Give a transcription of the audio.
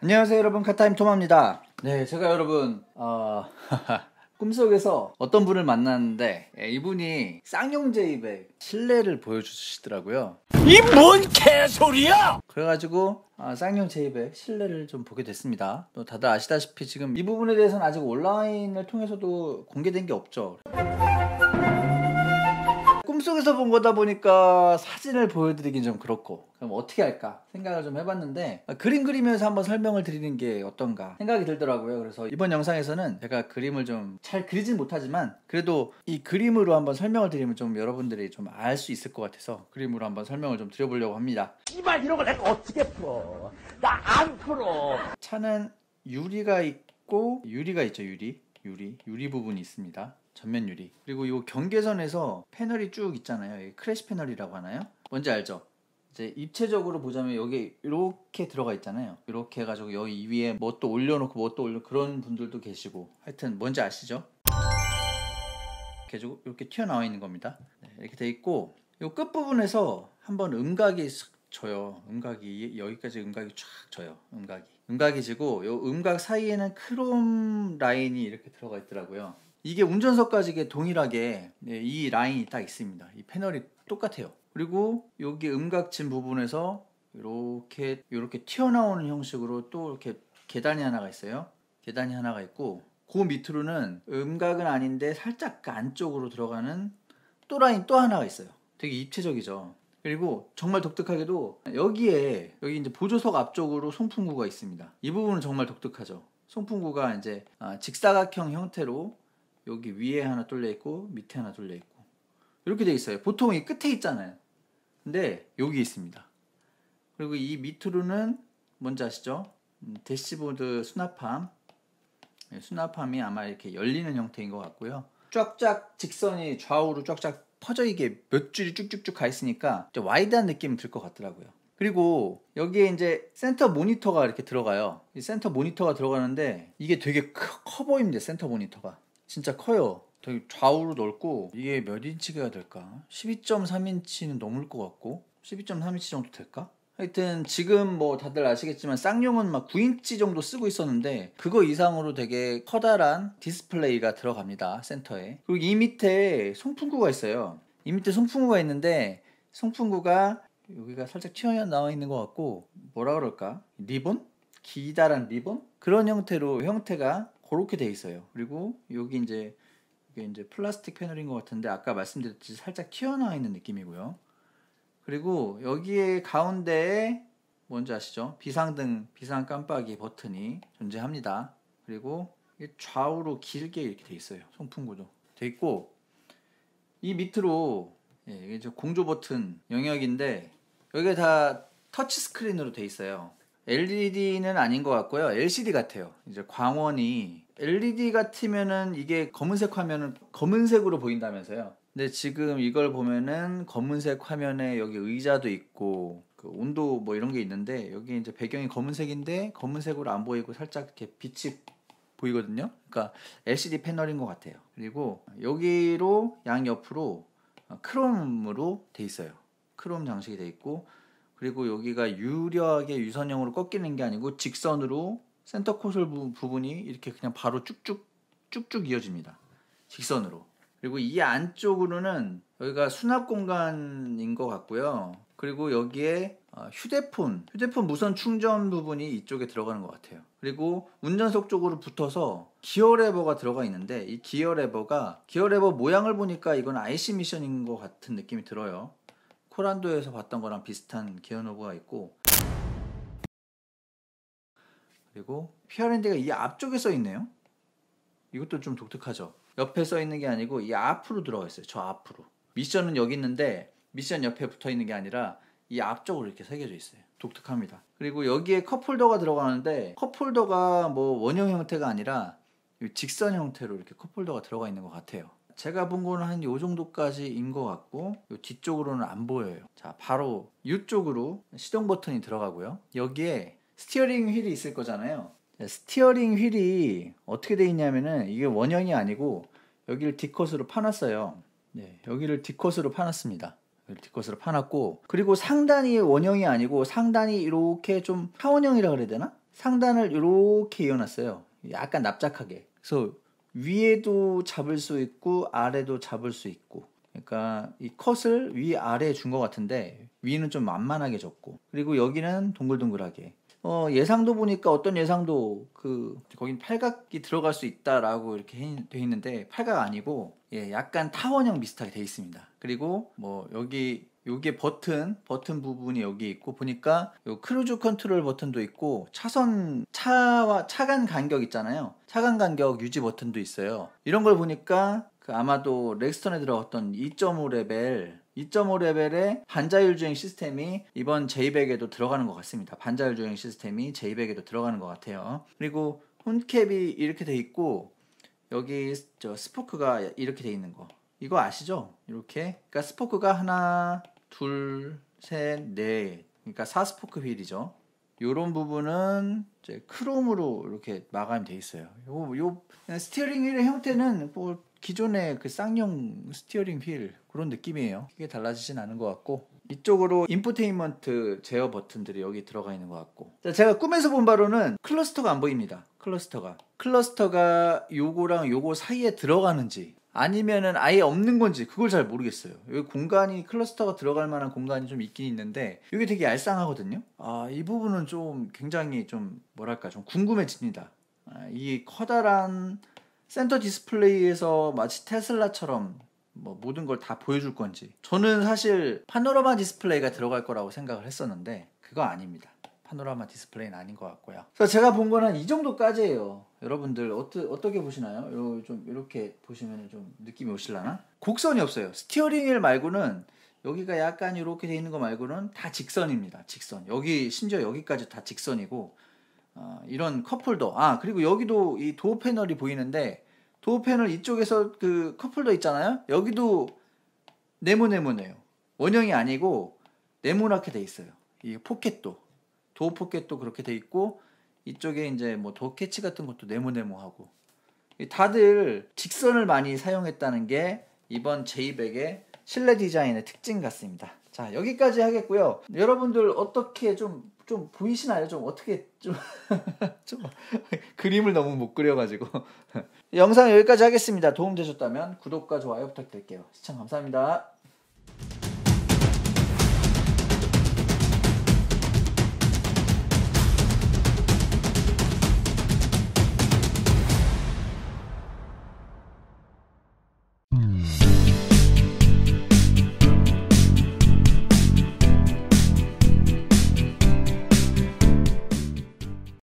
안녕하세요 여러분. 카타임 토마입니다. 네 제가 여러분 어... 꿈속에서 어떤 분을 만났는데 예, 이분이 쌍용 제 입에 실내를 보여주시더라고요. 이 뭔 개소리야! 그래가지고 아, 쌍용 제 입에 실내를 좀 보게 됐습니다. 또 다들 아시다시피 지금 이 부분에 대해서는 아직 온라인을 통해서도 공개된 게 없죠 꿈속에서 본 거다 보니까 사진을 보여드리긴 좀 그렇고 그럼 어떻게 할까 생각을 좀 해봤는데 아, 그림 그리면서 한번 설명을 드리는 게 어떤가 생각이 들더라고요. 그래서 이번 영상에서는 제가 그림을 좀 잘 그리진 못하지만 그래도 이 그림으로 한번 설명을 드리면 좀 여러분들이 좀 알 수 있을 것 같아서 그림으로 한번 설명을 좀 드려보려고 합니다. 이발 이런 거 내가 어떻게 풀어? 나 안 풀어. 차는 유리가 있고 유리가 있죠. 유리. 유리. 유리 부분이 있습니다 전면 유리 그리고 이 경계선에서 패널이 쭉 있잖아요 이 crash 패널이라고 하나요 뭔지 알죠 이제 입체적으로 보자면 여기 이렇게 들어가 있잖아요 이렇게 해가지고 여기 위에 뭐 또 올려놓고 뭐 또 올려 그런 분들도 계시고 하여튼 뭔지 아시죠 이렇게, 이렇게 튀어나와 있는 겁니다 네, 이렇게 돼 있고 이 끝 부분에서 한번 음각이 쓱 져요. 음각이 여기까지 음각이 쫙 져요. 음각이. 음각이 지고 요 음각 사이에는 크롬 라인이 이렇게 들어가 있더라고요. 이게 운전석까지 동일하게 네, 이 라인이 딱 있습니다. 이 패널이 똑같아요. 그리고 여기 음각 진 부분에서 이렇게 이렇게 튀어나오는 형식으로 또 이렇게 계단이 하나가 있어요. 계단이 하나가 있고 그 밑으로는 음각은 아닌데 살짝 안쪽으로 들어가는 또 라인 또 하나가 있어요. 되게 입체적이죠. 그리고 정말 독특하게도 여기에 여기 이제 보조석 앞쪽으로 송풍구가 있습니다. 이 부분은 정말 독특하죠. 송풍구가 이제 아, 직사각형 형태로 여기 위에 하나 뚫려 있고 밑에 하나 뚫려 있고 이렇게 돼 있어요. 보통 이 끝에 있잖아요. 근데 여기 있습니다. 그리고 이 밑으로는 뭔지 아시죠? 음, 대시보드 수납함 네, 수납함이 아마 이렇게 열리는 형태인 것 같고요. 쫙쫙 직선이 좌우로 쫙쫙 퍼져 이게 몇 줄이 쭉쭉쭉 가 있으니까 좀 와이드한 느낌이 들 것 같더라고요. 그리고 여기에 이제 센터 모니터가 이렇게 들어가요. 이 센터 모니터가 들어가는데 이게 되게 커, 커 보입니다. 센터 모니터가 진짜 커요. 되게 좌우로 넓고 이게 몇 인치가 될까? 12.3인치는 넘을 것 같고 12.3인치 정도 될까? 하여튼 지금 뭐 다들 아시겠지만 쌍용은 막 9인치 정도 쓰고 있었는데 그거 이상으로 되게 커다란 디스플레이가 들어갑니다 센터에 그리고 이 밑에 송풍구가 있어요 이 밑에 송풍구가 있는데 송풍구가 여기가 살짝 튀어나와 있는 것 같고 뭐라 그럴까 리본? 기다란 리본? 그런 형태로 형태가 그렇게 돼 있어요 그리고 여기 이제 이게 이제 플라스틱 패널인 것 같은데 아까 말씀드렸듯이 살짝 튀어나와 있는 느낌이고요 그리고 여기에 가운데에 뭔지 아시죠? 비상등, 비상 깜빡이 버튼이 존재합니다. 그리고 좌우로 길게 이렇게 돼 있어요. 송풍구도 돼 있고 이 밑으로 예, 이게 공조 버튼 영역인데 여기가 다 터치 스크린으로 돼 있어요. LED는 아닌 것 같고요. LCD 같아요. 이제 광원이 LED 같으면은 이게 검은색 화면은 검은색으로 보인다면서요. 근데 지금 이걸 보면은 검은색 화면에 여기 의자도 있고 그 온도 뭐 이런 게 있는데 여기 이제 배경이 검은색인데 검은색으로 안 보이고 살짝 이렇게 빛이 보이거든요. 그러니까 LCD 패널인 것 같아요. 그리고 여기로 양 옆으로 크롬으로 돼 있어요. 크롬 장식이 돼 있고 그리고 여기가 유려하게 유선형으로 꺾이는 게 아니고 직선으로 센터 콘솔 부 분이 이렇게 그냥 바로 쭉쭉 쭉쭉 이어집니다. 직선으로. 그리고 이 안쪽으로는 여기가 수납 공간인 것 같고요. 그리고 여기에 어, 휴대폰, 휴대폰 무선 충전 부분이 이쪽에 들어가는 것 같아요. 그리고 운전석 쪽으로 붙어서 기어 레버가 들어가 있는데 이 기어 레버가 기어 레버 모양을 보니까 이건 Aisin 미션인 것 같은 느낌이 들어요. 코란도에서 봤던 거랑 비슷한 기어 knob가 있고 그리고 피아랜드가 이 앞쪽에 써 있네요. 이것도 좀 독특하죠. 옆에 써 있는 게 아니고 이 앞으로 들어가 있어요. 저 앞으로. 미션은 여기 있는데 미션 옆에 붙어 있는 게 아니라 이 앞쪽으로 이렇게 새겨져 있어요. 독특합니다. 그리고 여기에 컵홀더가 들어가는데 컵홀더가 뭐 원형 형태가 아니라 직선 형태로 이렇게 컵홀더가 들어가 있는 것 같아요. 제가 본 거는 한 요 정도까지인 것 같고 요 뒤쪽으로는 안 보여요. 자, 바로 이쪽으로 시동 버튼이 들어가고요. 여기에 스티어링 휠이 있을 거잖아요. 스티어링 휠이 어떻게 돼 있냐면은 이게 원형이 아니고 여기를 D컷으로 파놨어요. 네, 여기를 D컷으로 파놨습니다. D컷으로 파놨고 그리고 상단이 원형이 아니고 상단이 이렇게 좀 타원형이라 그래야 되나? 상단을 이렇게 이어놨어요. 약간 납작하게. 그래서 위에도 잡을 수 있고 아래도 잡을 수 있고. 그러니까 이 컷을 위 아래에 준 것 같은데 위는 좀 만만하게 줬고 그리고 여기는 동글동글하게 어, 예상도 보니까 어떤 예상도 그 거긴 팔각이 들어갈 수 있다라고 이렇게 해- 돼 있는데 팔각 아니고 예, 약간 타원형 비슷하게 돼 있습니다. 그리고 뭐 여기 요게 버튼 버튼 부분이 여기 있고 보니까 요 크루즈 컨트롤 버튼도 있고 차선 차와 차간 간격 있잖아요. 차간 간격 유지 버튼도 있어요. 이런 걸 보니까 그 아마도 렉스턴에 들어갔던 2.5 레벨 2.5 레벨의 반자율 주행 시스템이 이번 J100에도 들어가는 것 같습니다. 반자율 주행 시스템이 J100에도 들어가는 것 같아요. 그리고 horn cap이 이렇게 돼 있고 여기 저 스포크가 이렇게 돼 있는 거 이거 아시죠? 이렇게 그러니까 스포크가 하나 둘 셋 넷 그러니까 4스포크 휠이죠. 요런 부분은 이제 크롬으로 이렇게 마감이 돼 있어요. 요, 요 스티어링 휠의 형태는 뭐 기존의 그 쌍용 스티어링 휠 그런 느낌이에요. 크게 달라지진 않은 것 같고 이쪽으로 인포테인먼트 제어 버튼들이 여기 들어가 있는 것 같고 자, 제가 꿈에서 본 바로는 클러스터가 안 보입니다. 클러스터가 클러스터가 요거랑 요거 사이에 들어가는지 아니면은 아예 없는 건지 그걸 잘 모르겠어요. 여기 공간이 클러스터가 들어갈 만한 공간이 좀 있긴 있는데 이게 되게 얄쌍하거든요. 아, 이 부분은 좀 굉장히 좀 뭐랄까 좀 궁금해집니다. 아, 이 커다란 센터 디스플레이에서 마치 테슬라처럼 뭐 모든 걸 다 보여줄 건지 저는 사실 파노라마 디스플레이가 들어갈 거라고 생각을 했었는데 그거 아닙니다. 파노라마 디스플레이는 아닌 것 같고요. 그래서 제가 본 거는 이 정도까지예요. 여러분들 어떠, 어떻게 보시나요? 요, 좀 이렇게 보시면 좀 느낌이 오실라나? 곡선이 없어요. 스티어링 휠 말고는 여기가 약간 이렇게 돼 있는 거 말고는 다 직선입니다. 직선. 여기 심지어 여기까지 다 직선이고 어, 이런 컵홀더. 아 그리고 여기도 이 도어 패널이 보이는데 도어 패널 이쪽에서 그 컵홀더 있잖아요. 여기도 네모네모네요. 원형이 아니고 네모나게 돼 있어요. 이 포켓도 도어 포켓도 그렇게 돼 있고 이쪽에 이제 뭐 door catch 같은 것도 네모네모하고 이 다들 직선을 많이 사용했다는 게 이번 J백의 실내 디자인의 특징 같습니다. 자 여기까지 하겠고요. 여러분들 어떻게 좀좀 보이시나요? 좀 어떻게 좀, 좀 그림을 너무 못 그려가지고 영상 여기까지 하겠습니다. 도움 되셨다면 구독과 좋아요 부탁드릴게요. 시청 감사합니다.